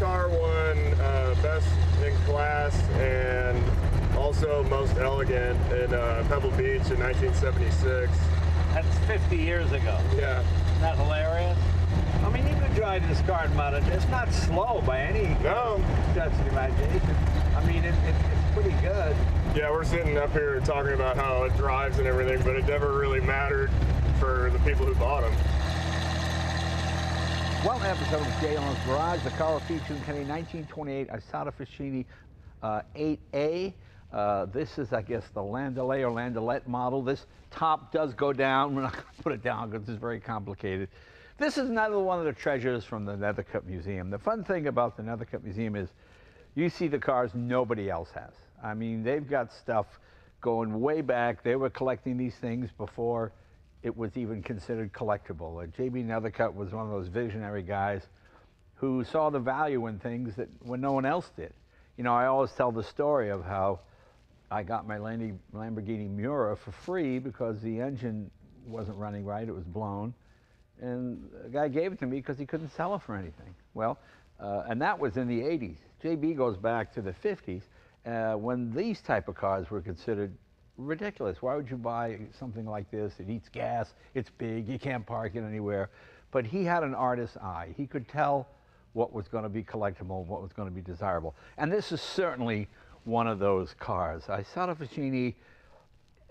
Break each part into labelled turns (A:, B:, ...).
A: car won uh, best in class and also most elegant in uh, Pebble Beach in 1976.
B: That's 50 years ago.
A: Yeah.
B: Isn't that hilarious? I mean, you could drive this car and mount. It's not slow by any
A: No.
B: stretch of the imagination. I mean, it, it, it's pretty good.
A: Yeah, we're sitting up here talking about how it drives and everything, but it never really mattered for the people who bought them.
C: Well, episode of Jay Leno's Garage, the car featuring Kenny 1928 Isotta Fraschini uh, 8A. Uh, this is, I guess, the Landaulet or Landaulet model. This top does go down. We're not going to put it down because it's very complicated. This is another one of the treasures from the Nethercutt Museum. The fun thing about the Nethercutt Museum is you see the cars nobody else has. I mean, they've got stuff going way back. They were collecting these things before it was even considered collectible. Uh, J.B. Nethercutt was one of those visionary guys who saw the value in things that when no one else did. You know, I always tell the story of how I got my Lamborghini Miura for free because the engine wasn't running right; it was blown, and the guy gave it to me because he couldn't sell it for anything. Well, uh, and that was in the 80s. JB goes back to the 50s uh, when these type of cars were considered ridiculous. Why would you buy something like this? It eats gas, it's big, you can't park it anywhere. But he had an artist's eye. He could tell what was going to be collectible and what was going to be desirable. And this is certainly one of those cars. i Isotta Fraschini,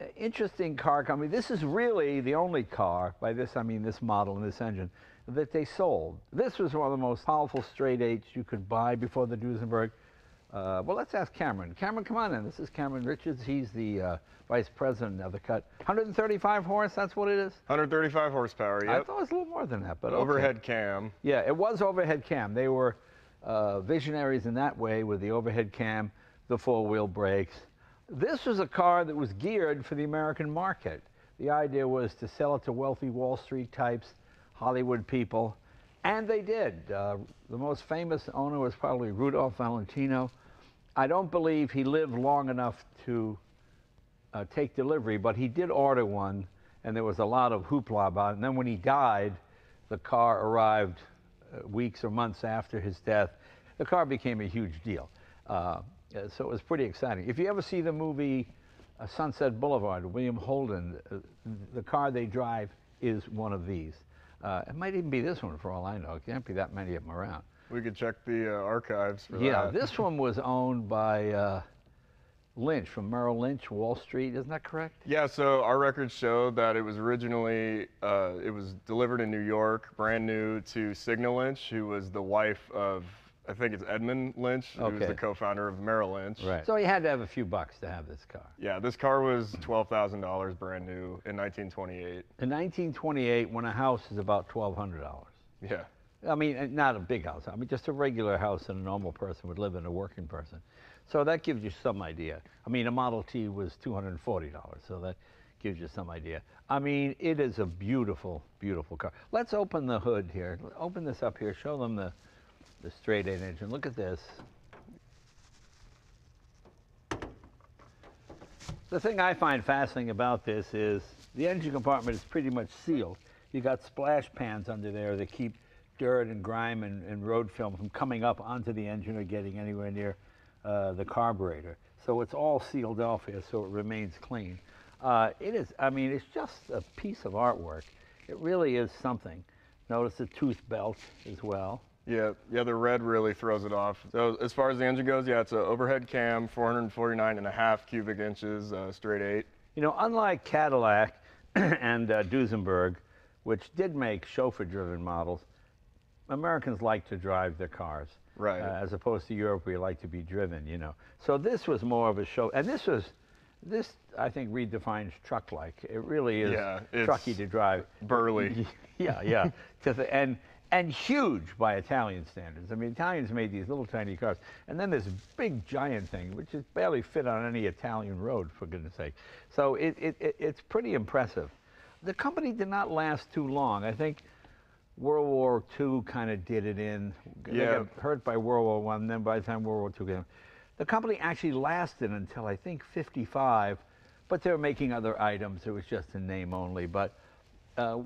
C: uh, interesting car company. This is really the only car, by this I mean this model and this engine, that they sold. This was one of the most powerful straight eights you could buy before the Duesenberg. Uh, well, let's ask Cameron. Cameron, come on in. This is Cameron Richards. He's the uh, vice president of the cut. 135 horse, that's what it is?
A: 135 horsepower,
C: yeah.
A: I
C: thought it was a little more than that, but okay.
A: Overhead cam.
C: Yeah, it was overhead cam. They were uh, visionaries in that way with the overhead cam, the four-wheel brakes. This was a car that was geared for the American market. The idea was to sell it to wealthy Wall Street types, Hollywood people, and they did. Uh, the most famous owner was probably Rudolph Valentino. I don't believe he lived long enough to uh, take delivery, but he did order one, and there was a lot of hoopla about it. And then when he died, the car arrived uh, weeks or months after his death. The car became a huge deal. Uh, so it was pretty exciting. If you ever see the movie uh, Sunset Boulevard, William Holden, uh, the car they drive is one of these. Uh, it might even be this one for all I know. It can't be that many of them around.
A: We could check the uh, archives for
C: Yeah,
A: that.
C: this one was owned by uh, Lynch from Merrill Lynch, Wall Street. Isn't that correct?
A: Yeah, so our records show that it was originally uh, it was delivered in New York, brand new to Signal Lynch, who was the wife of I think it's Edmund Lynch, who was the co-founder of Merrill Lynch. Right.
C: So he had to have a few bucks to have this car.
A: Yeah, this car was twelve thousand dollars brand new in 1928.
C: In 1928, when a house is about $1,200.
A: Yeah.
C: I mean, not a big house. I mean, just a regular house that a normal person would live in, a working person. So that gives you some idea. I mean, a Model T was $240, so that gives you some idea. I mean, it is a beautiful, beautiful car. Let's open the hood here. Open this up here. Show them the, the straight eight engine. Look at this. The thing I find fascinating about this is the engine compartment is pretty much sealed. You got splash pans under there that keep dirt and grime and, and road film from coming up onto the engine or getting anywhere near uh, the carburetor. So it's all sealed off here so it remains clean. Uh, it is, I mean, it's just a piece of artwork. It really is something. Notice the tooth belt as well.
A: Yeah, yeah, the red really throws it off. So as far as the engine goes, yeah, it's an overhead cam, 449 and a half cubic inches, uh, straight eight.
C: You know, unlike Cadillac and uh, Duesenberg, which did make chauffeur-driven models, Americans like to drive their cars.
A: Right.
C: Uh, as opposed to Europe, where you like to be driven, you know. So this was more of a show, and this was, this I think redefines truck-like. It really is
A: Yeah,
C: trucky to drive.
A: burly.
C: Yeah, yeah. to the, and and huge by Italian standards. I mean, Italians made these little tiny cars, and then this big giant thing, which is barely fit on any Italian road, for goodness sake. So it, it, it it's pretty impressive. The company did not last too long. I think World War II kind of did it in. They
A: Yeah.
C: got hurt by World War One. Then by the time World War II came, the company actually lasted until I think 55, but they were making other items. It was just a name only. But uh,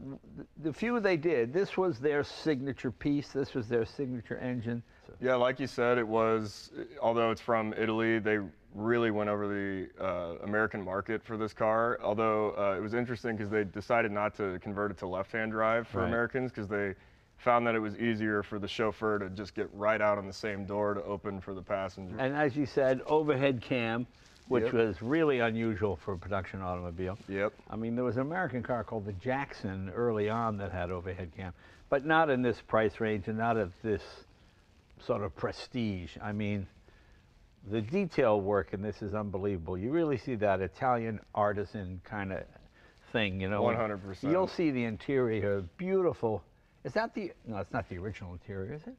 C: the few they did, this was their signature piece. This was their signature engine.
A: Yeah, like you said, it was, although it's from Italy, they really went over the uh, American market for this car. Although uh, it was interesting because they decided not to convert it to left hand drive for
C: Right.
A: Americans because they found that it was easier for the chauffeur to just get right out on the same door to open for the passenger.
C: And as you said, overhead cam, which
A: Yep.
C: was really unusual for a production automobile.
A: Yep.
C: I mean, there was an American car called the Jackson early on that had overhead cam, but not in this price range and not at this sort of prestige. I mean, the detail work in this is unbelievable. You really see that Italian artisan kind of thing, you know.
A: 100%.
C: You'll see the interior, beautiful. Is that the? No, it's not the original interior, is it?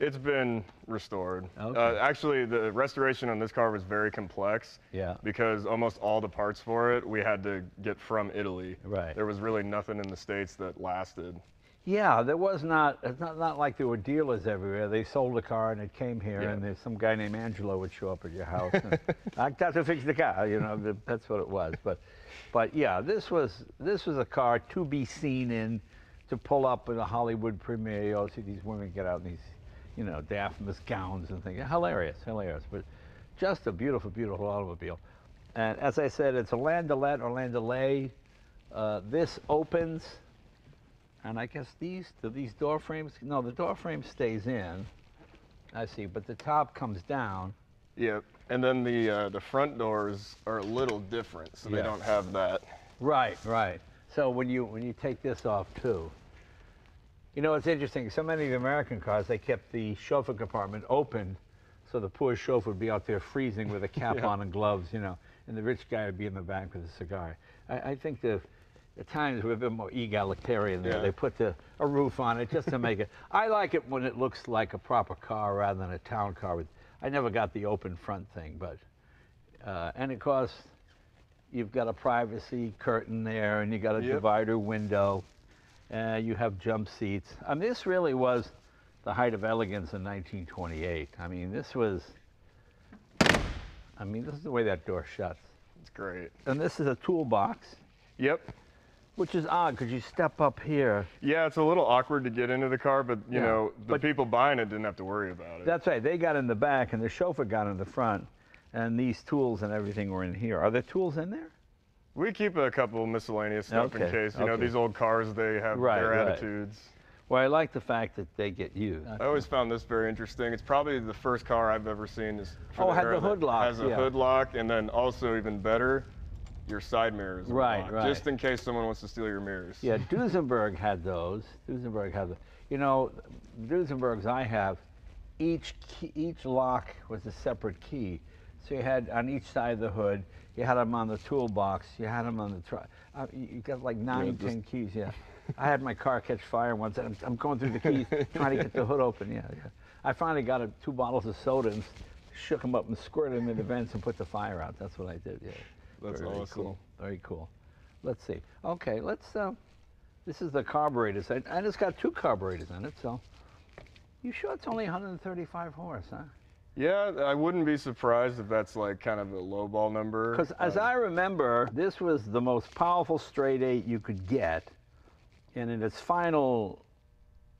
A: It's been restored.
C: Okay.
A: Uh, actually, the restoration on this car was very complex.
C: Yeah.
A: Because almost all the parts for it we had to get from Italy.
C: Right.
A: There was really nothing in the states that lasted.
C: Yeah, there was not. It's not not like there were dealers everywhere. They sold a car and it came here,
A: Yeah.
C: and there's some guy named Angelo would show up at your house. And, I got to fix the car. You know, that's what it was. But, but yeah, this was this was a car to be seen in, to pull up at a Hollywood premiere. You all see these women get out in these, you know, daphne gowns and things. Hilarious, hilarious. But just a beautiful, beautiful automobile. And as I said, it's a Landaulet or Landaulet. Uh, this opens. And I guess these, do these door frames, no, the door frame stays in. I see, but the top comes down.
A: Yep. And then the uh, the front doors are a little different, so
C: Yeah.
A: they don't have that.
C: Right, right. So when you when you take this off too, you know it's interesting. So many of the American cars they kept the chauffeur compartment open, so the poor chauffeur would be out there freezing with a cap
A: Yeah.
C: on and gloves, you know, and the rich guy would be in the back with a cigar. I, I think the times were a bit more egalitarian there.
A: Yeah.
C: They put the, a roof on it just to make it. I like it when it looks like a proper car rather than a town car. With I never got the open front thing, but uh, and of course you've got a privacy curtain there, and you've got a
A: Yep.
C: divider window. Uh, you have jump seats. I mean, this really was the height of elegance in 1928. I mean, this was. I mean, this is the way that door shuts.
A: It's great.
C: And this is a toolbox,
A: Yep.
C: which is odd because you step up here.
A: Yeah, it's a little awkward to get into the car, but you
C: Yeah,
A: know, the
C: but-
A: people buying it didn't have to worry about it.
C: That's right. They got in the back, and the chauffeur got in the front, and these tools and everything were in here. Are there tools in there?
A: We keep a couple miscellaneous stuff in case. You know, these old cars, they have
C: Right,
A: their
C: right.
A: attitudes.
C: Well, I like the fact that they get used.
A: I always found this very interesting. It's probably the first car I've ever seen is
C: Oh, had the hood lock,
A: Has a
C: yeah.
A: hood lock, and then also even better, your side mirrors.
C: Right,
A: locked,
C: right.
A: Just in case someone wants to steal your mirrors.
C: Yeah, Duesenberg had those. Duesenberg had the, you know, Duesenbergs I have, each key, each lock was a separate key. So you had on each side of the hood, you had them on the toolbox, you had them on the truck. Uh, you got like nine,
A: just-
C: ten keys. Yeah, I had my car catch fire once, and I'm, I'm going through the keys trying to get the hood open. Yeah, yeah. I finally got a, two bottles of soda and shook them up and squirted them in the vents and put the fire out. That's what I did. Yeah,
A: That's
C: very
A: awesome.
C: cool. Very cool. Let's see. Okay, let's. Uh, this is the carburetors, and, and it's got two carburetors in it. So, you sure it's only 135 horse, huh?
A: Yeah, I wouldn't be surprised if that's like kind of a low ball number.
C: Because as
A: Uh,
C: I remember, this was the most powerful straight eight you could get, and in its final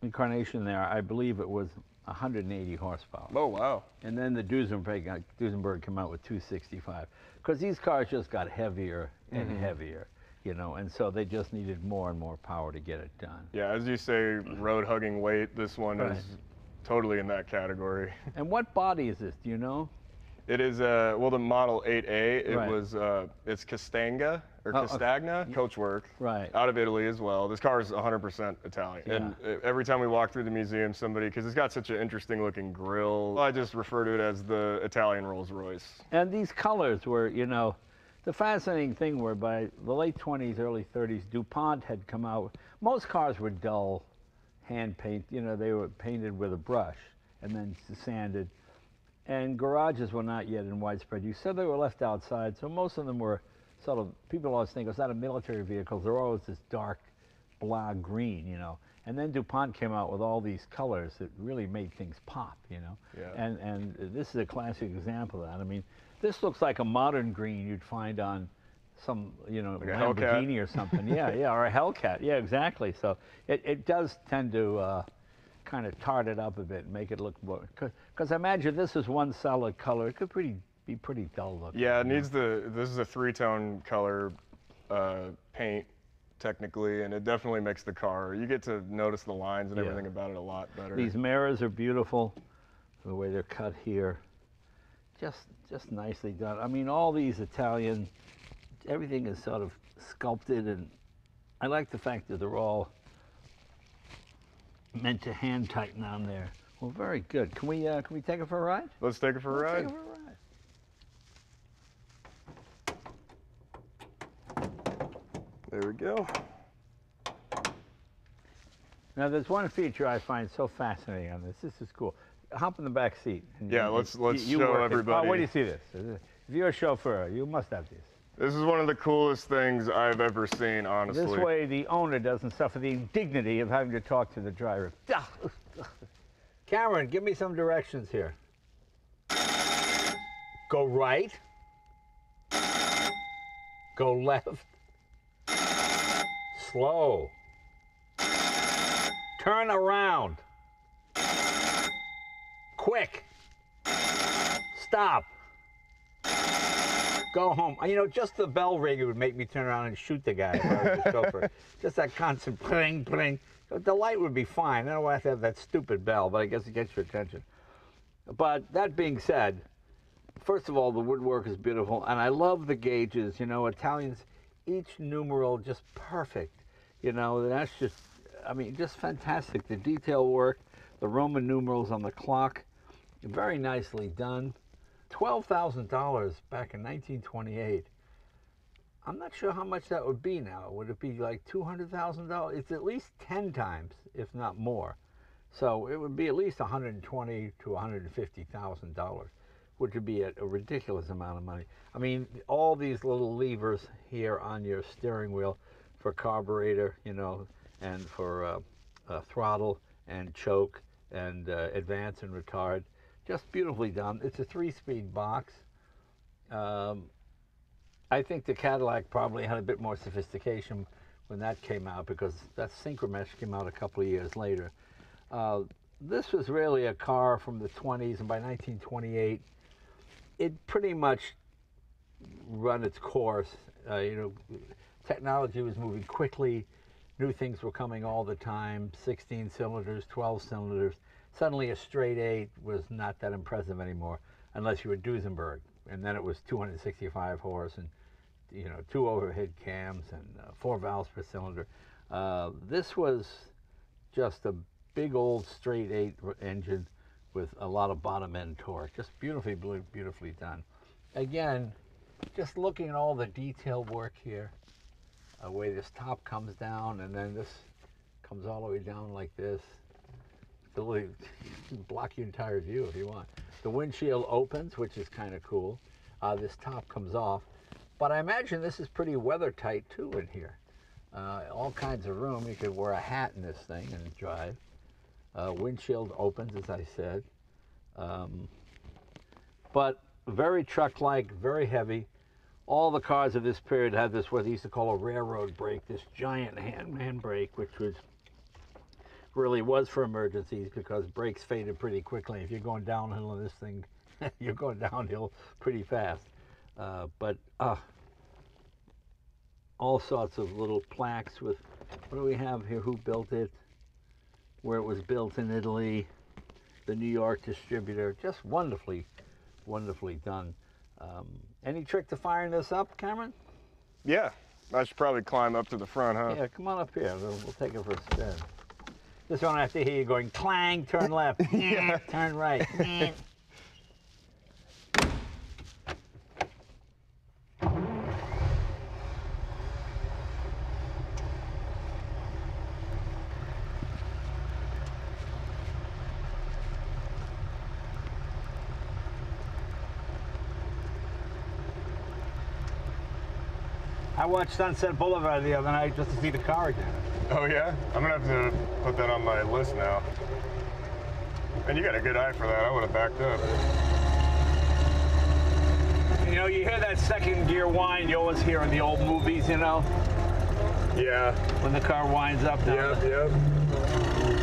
C: incarnation there, I believe it was 180 horsepower.
A: Oh wow.
C: And then the Duesenberg, uh, Duesenberg came out with 265. Because these cars just got heavier and
A: Mm-hmm.
C: heavier, you know, and so they just needed more and more power to get it done.
A: Yeah, as you say, road hugging weight. This one
C: Right.
A: is totally in that category.
C: And what body is this? Do you know?
A: It is uh well the Model 8A. It
C: Right.
A: was uh it's Castagna or
C: Oh, okay.
A: Castagna coachwork.
C: Right.
A: Out of Italy as well. This car is 100% Italian. And uh, every time we walk through the museum, somebody because it's got such an interesting looking grill. I just refer to it as the Italian Rolls Royce.
C: And these colors were, you know, the fascinating thing were by the late 20s, early 30s, DuPont had come out. Most cars were dull, hand paint, you know, they were painted with a brush and then sanded. And garages were not yet in widespread use, so they were left outside. So most of them were sort of, people always think, it's not a military vehicle, They're always this dark blah green, you know. And then DuPont came out with all these colors that really made things pop, you know.
A: Yeah.
C: And and this is a classic example of that. I mean, this looks like a modern green you'd find on some you know
A: a Hellcat.
C: Lamborghini or something. yeah, yeah, or a Hellcat. Yeah, exactly. So it, it does tend to uh, kind of tart it up a bit and make it look more. Because I imagine this is one solid color. It could pretty be pretty dull looking.
A: Yeah, it needs the. This is a three-tone color uh, paint, technically, and it definitely makes the car. You get to notice the lines and
C: Yeah.
A: everything about it a lot better.
C: These mirrors are beautiful, the way they're cut here. Just, just nicely done. I mean, all these Italian, everything is sort of sculpted, and I like the fact that they're all meant to hand tighten on there. Well, very good. Can we, uh, can we take it for a ride?
A: Let's take it for a
C: Let's
A: ride.
C: Take it for a ride.
A: There we go.
C: Now, there's one feature I find so fascinating on this. This is cool. Hop in the back seat. and
A: Yeah,
C: you-
A: let's- let's
C: you
A: show
C: work it.
A: everybody.
C: Oh, wait till you see this. If you're a chauffeur, you must have these.
A: This is one of the coolest things I've ever seen, honestly.
C: This way, the owner doesn't suffer the indignity of having to talk to the driver. Cameron, give me some directions here. Go right. Go left. Slow. Turn around. Quick. Stop. Go home. You know, just the bell ringer would make me turn around and shoot the guy if I was the chauffeur. Just that constant pling, pling. The light would be fine. I don't want to have that stupid bell, but I guess it gets your attention. But that being said, first of all, the woodwork is beautiful, and I love the gauges. You know, Italians, each numeral just perfect. You know, that's just, I mean, just fantastic. The detail work, the Roman numerals on the clock, very nicely done. Twelve thousand dollars back in 1928. I'm not sure how much that would be now. Would it be like two hundred thousand dollars? It's at least ten times, if not more. So it would be at least 120 to 150 thousand dollars, which would be a, a ridiculous amount of money. I mean, all these little levers here on your steering wheel for carburetor, you know, and for uh, uh, throttle and choke and uh, advance and retard, just beautifully done. It's a three-speed box. Um, I think the Cadillac probably had a bit more sophistication when that came out because that Synchromesh came out a couple of years later. Uh, this was really a car from the 20s, and by 1928, it pretty much run its course. Uh, you know, technology was moving quickly. New things were coming all the time 16 cylinders, 12 cylinders. Suddenly, a straight eight was not that impressive anymore, unless you were Duesenberg. And then it was 265 horse and you know two overhead cams and uh, four valves per cylinder. Uh, this was just a big old straight eight engine with a lot of bottom end torque. Just beautifully, beautifully done. Again, just looking at all the detail work here, the way this top comes down and then this comes all the way down like this. Really block your entire view if you want. The windshield opens, which is kind of cool. Uh, this top comes off. But I imagine this is pretty weather tight too in here. Uh, all kinds of room. You could wear a hat in this thing and drive. Uh, windshield opens, as I said. Um, but very truck-like, very heavy. All the cars of this period had this what they used to call a railroad brake, this giant hand hand brake, which was really was for emergencies because brakes faded pretty quickly. If you're going downhill in this thing, you're going downhill pretty fast. Uh, but uh, all sorts of little plaques with what do we have here? Who built it? Where it was built in Italy, the New York distributor. Just wonderfully, wonderfully done. Um, any trick to firing this up, Cameron?
A: Yeah, I should probably climb up to the front, huh?
C: Yeah, come on up here. We'll, we'll take it for a spin. This one I have to hear you going clang, turn left, turn right. I watched Sunset Boulevard the other night just to see the car again.
A: Oh yeah? I'm gonna have to put that on my list now. And you got a good eye for that. I would have backed up.
C: You know, you hear that second gear whine you always hear in the old movies, you know,
A: Yeah.
C: when the car winds up.
A: Yep.
C: the-
A: Yep.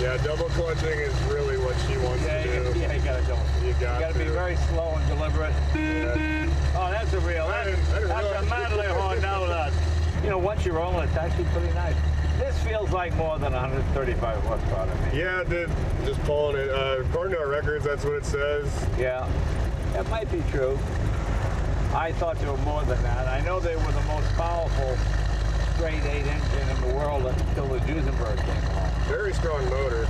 A: Yeah, double clutching is really what she wants
C: Yeah,
A: to
C: you,
A: do.
C: yeah, you gotta go.
A: You got
C: gotta be very slow and deliberate.
A: Yeah.
C: Oh, that's a real. That's,
A: didn't- I didn't
C: that's a manly horn. No, that. You know, once you roll it, it's actually pretty nice. This feels like more than 135 horsepower to me.
A: Yeah, dude, just pulling it. Uh, according to our records, that's what it says.
C: Yeah, that might be true. I thought they were more than that. I know they were the most powerful straight eight engine in the world until the Duesenberg came along.
A: Very strong motor.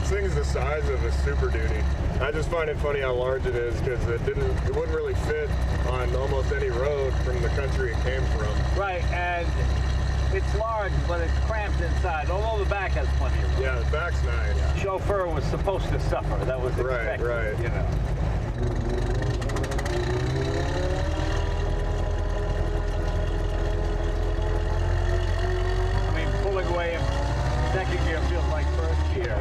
A: This thing's the size of a Super Duty. I just find it funny how large it is because it didn't, it wouldn't really fit on almost any road from the country it came from.
C: Right, and it's large, but it's cramped inside. Although the back has plenty of room.
A: Yeah, the back's nice.
C: Chauffeur was supposed to suffer. That was
A: Right,
C: expected,
A: right.
C: You know. I mean, pulling away second gear feels like first gear.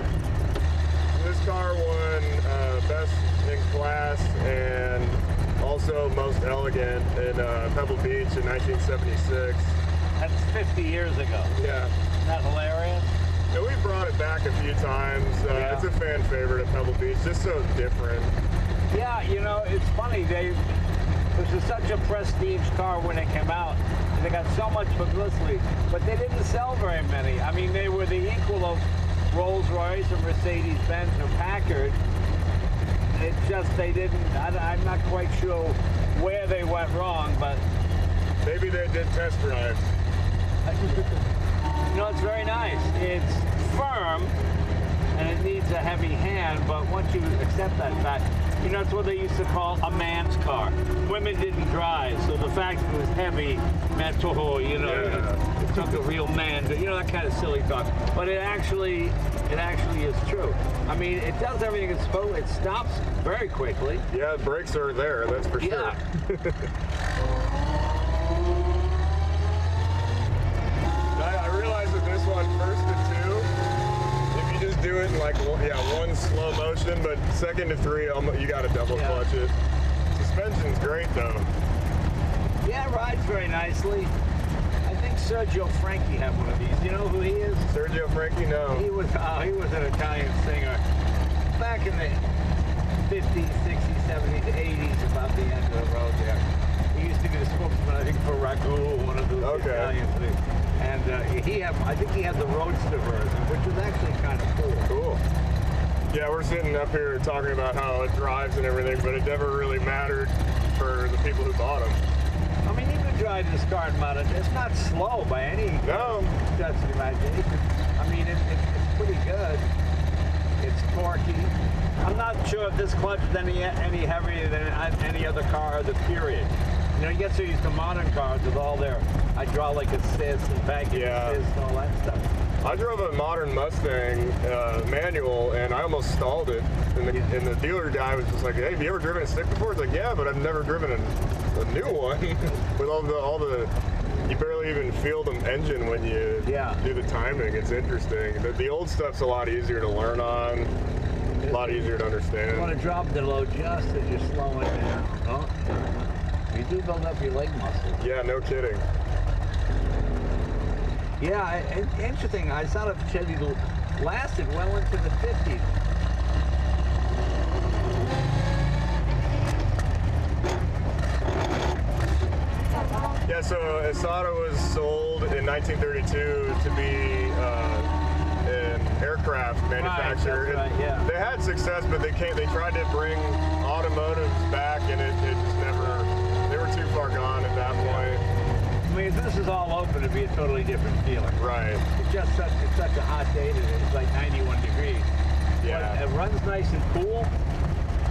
A: This car won uh, best in class and also most elegant in uh, Pebble Beach in 1976.
C: That's 50 years ago.
A: Yeah.
C: Isn't that hilarious?
A: And we brought it back a few times. Uh,
C: Yeah.
A: It's a fan favorite at Pebble Beach, just so different.
C: Yeah, you know, it's funny. They this was such a prestige car when it came out. They got so much publicity, but they didn't sell very many. I mean, they were the equal of Rolls Royce or Mercedes Benz or Packard. It just they didn't. I, I'm not quite sure where they went wrong, but
A: Maybe they did test drives.
C: you know, it's very nice. It's firm and it needs a heavy hand, but once you accept that fact, you know, it's what they used to call a man's car. Women didn't drive, so the fact that it was heavy meant, oh, you know,
A: Yeah.
C: it took a real man to, you know, that kind of silly talk. But it actually, it actually is true. I mean, it does everything it's supposed. It stops very quickly.
A: Yeah, the brakes are there, that's for sure.
C: Yeah.
A: I, I realize that this one, first to two, if you just do it in like one, yeah, one slow motion, but second to three, you got to double
C: Yeah.
A: clutch it. Suspension's great though.
C: Yeah, it rides very nicely. I think Sergio Franchi had one of these. You know who he is?
A: Sergio Franchi, no.
C: He was uh, he was an Italian singer back in the 50s, 60s, 70s, 80s, about the end of the road there. He used to be the spokesman, I think, for Ragu, one of those
A: Okay.
C: Italian things. And uh, he had, I think he had the Roadster version, which is actually kind of cool.
A: Cool. Yeah, we're sitting up here talking about how it drives and everything, but it never really mattered for the people who bought them.
C: I mean, you could drive this car and mount. It's not slow by any
A: No,
C: stretch of the imagination. I mean, it, it, it's pretty good. It's torquey. I'm not sure if this clutch is any any heavier than any other car of the period. You know, you get so used to modern cars with all their hydraulic assist and banking
A: Yeah.
C: assist and all that stuff.
A: I drove a modern Mustang uh, manual and I almost stalled it. And the, and the dealer guy was just like, "Hey, have you ever driven a stick before?" It's like, "Yeah, but I've never driven a, a new one with all the all the." You barely even feel the engine when you
C: Yeah.
A: do the timing. It's interesting. The, the old stuff's a lot easier to learn on, a lot easier to understand.
C: You want to drop the load just as you're slowing down. Oh, you do build up your leg muscles.
A: Yeah, no kidding.
C: Yeah, it, interesting. I saw that Chevy lasted well into the 50s.
A: Yeah, so Isotta was sold in 1932 to be uh, an aircraft manufacturer.
C: right,
A: And
C: yeah.
A: They had success, but they came, they tried to bring automotives back, and it, it. Far gone at that point.
C: I mean, if this is all open, it'd be a totally different feeling.
A: Right.
C: It's just such it's such a hot day today. It's like 91 degrees.
A: Yeah.
C: But it runs nice and cool.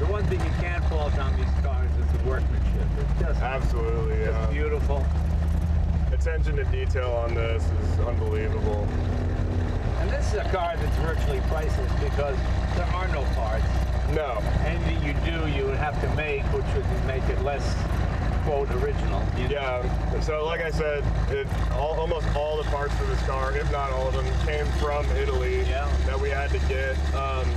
C: The one thing you can't fault on these cars is the workmanship. It's just
A: Absolutely.
C: it's
A: Yeah.
C: beautiful.
A: Attention to detail on this is unbelievable.
C: And this is a car that's virtually priceless because there are no parts.
A: No.
C: Anything you do, you would have to make, which would make it less quote original.
A: Yeah. So like I said, it all, almost all the parts for this car, if not all of them, came from Italy
C: Yeah.
A: that we had to get. Um,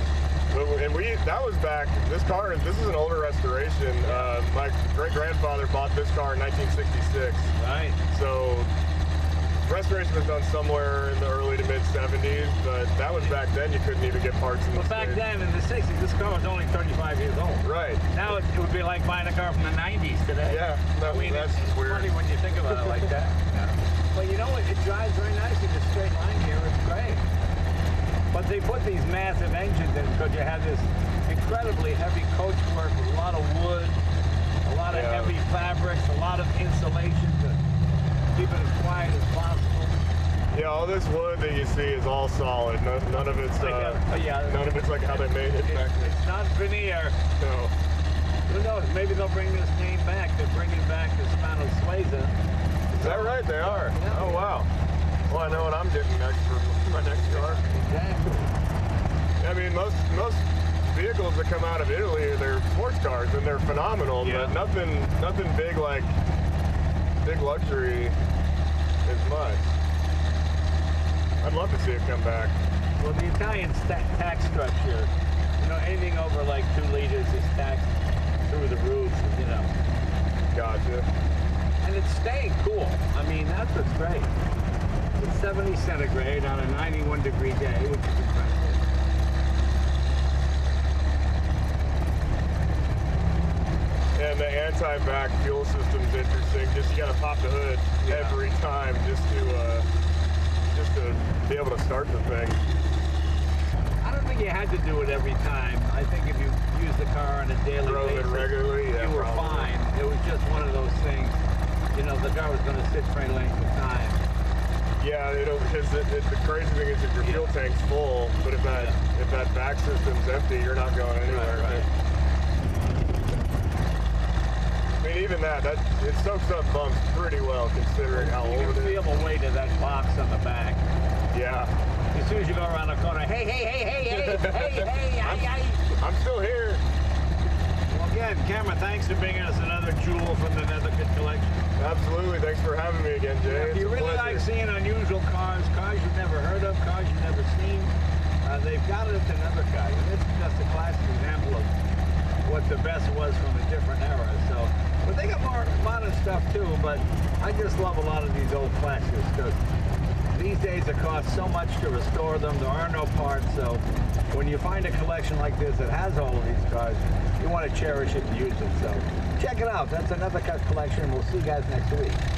A: and we that was back. This car, this is an older restoration. Uh, my great grandfather bought this car in 1966.
C: Right.
A: So restoration was done somewhere in the early to mid 70s, but that was back then. You couldn't even get parts in the
C: But back
A: States.
C: then in the 60s, this car was only 35 years old.
A: Right.
C: Now it, it would be like buying a car from the 90s today.
A: Yeah, that-
C: I mean,
A: that's
C: it's
A: weird.
C: funny when you think about it like that. But you know what? It drives very nicely. The straight line here is great. But they put these massive engines in because you have this incredibly heavy coachwork with a lot of wood, a lot of
A: Yeah.
C: heavy fabrics, a lot of insulation keep it as quiet as possible.
A: Yeah, all this wood that you see is all solid. None, none of it's
C: Like,
A: uh,
C: uh, yeah.
A: none of it's like how they made it back
C: It's,
A: then.
C: it's not veneer.
A: No.
C: Who knows? Maybe they'll bring this name back. They're bringing back the Spano Sueza.
A: Is that right? They are.
C: Yeah.
A: Oh wow. Well, I know what I'm getting next for my next car.
C: Exactly.
A: I mean, most most vehicles that come out of Italy, they're sports cars and they're phenomenal,
C: Yeah.
A: but nothing nothing big like big luxury as much. I'd love to see it come back.
C: Well, the Italian tax structure, you know, anything over like two liters is taxed through the roof, you know.
A: Gotcha.
C: And it's staying cool. I mean, that's what's great. It's 70 centigrade on a 91 degree day, which is impressive.
A: And the Autovac fuel system's interesting. Just you gotta pop the hood
C: Yeah.
A: every time just to uh, just to be able to start the thing.
C: I don't think you had to do it every time. I think if you use the car on a daily
A: Drove
C: basis,
A: regularly, yeah,
C: you were
A: probably.
C: fine. It was just one of those things. You know, the car was going to sit for any length of time.
A: Yeah, you know, because it, it, the crazy thing is if your fuel tank's full, but if that
C: Yeah.
A: if that back system's empty, you're not going anywhere.
C: Right, right.
A: even that, that it soaks up bumps pretty well considering how
C: you
A: old it is.
C: You feel the weight of that box on the back.
A: Yeah.
C: As soon as you go around the corner, hey, hey, hey, hey, hey, hey, hey, I'm,
A: I'm still here.
C: Well, again, Cameron, thanks for bringing us another jewel from the Nethercutt collection.
A: Absolutely. Thanks for having me again, Jay.
C: Yeah, if
A: it's
C: you really like seeing unusual cars, cars you've never heard of, cars you've never seen, uh, they've got it at the Nethercutt. And it's just a classic example of what the best was from a different era. They got more modern stuff too. But I just love a lot of these old classics because these days it costs so much to restore them. There are no parts. So when you find a collection like this that has all of these cars, you want to cherish it and use it. So check it out. That's another cut collection. We'll see you guys next week.